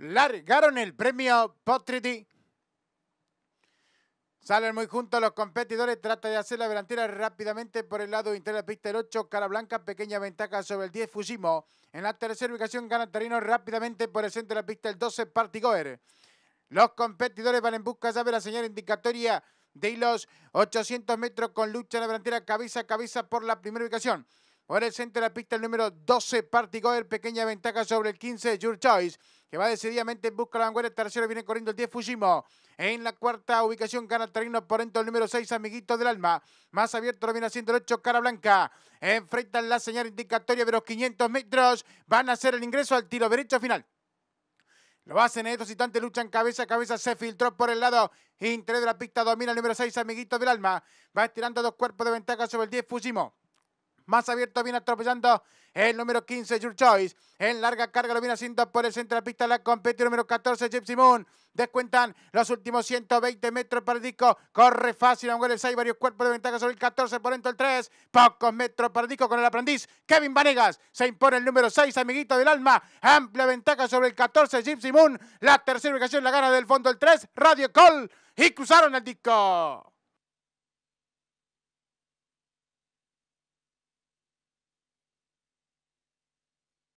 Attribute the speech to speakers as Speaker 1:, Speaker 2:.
Speaker 1: largaron el premio Potriti. Salen muy juntos los competidores, trata de hacer la delantera rápidamente por el lado interior de la pista el 8, Cara Blanca, pequeña ventaja sobre el 10 Fujimo. En la tercera ubicación gana Tarino rápidamente por el centro de la pista el 12 Partigoer. Los competidores van en busca de la señal indicatoria de los 800 metros con lucha en la delantera cabeza a cabeza por la primera ubicación. Por el centro de la pista el número 12 Partigoer, pequeña ventaja sobre el 15 Your Choice que va decididamente en busca de la vanguardia. Tercero viene corriendo el 10 Fujimo. En la cuarta ubicación gana el terreno por el número 6, Amiguito del Alma. Más abierto lo viene haciendo el 8, Cara Blanca. Enfrentan la señal indicatoria de los 500 metros. Van a hacer el ingreso al tiro derecho final. Lo hacen en estos instantes, luchan cabeza a cabeza, se filtró por el lado interior de la pista, domina el número 6, Amiguito del Alma. Va estirando dos cuerpos de ventaja sobre el 10, Fujimo. Más abierto viene atropellando el número 15, Your Choice. En larga carga lo viene haciendo por el centro de la pista la competición número 14, Gypsy Moon. Descuentan los últimos 120 metros para el disco. Corre fácil, aunque hay varios cuerpos de ventaja sobre el 14, por dentro el 3. Pocos metros para el disco con el aprendiz. Kevin Vanegas se impone el número 6, amiguito del alma. Amplia ventaja sobre el 14, Gypsy Moon. La tercera ubicación la gana del fondo el 3, Radio Call. Y cruzaron el disco.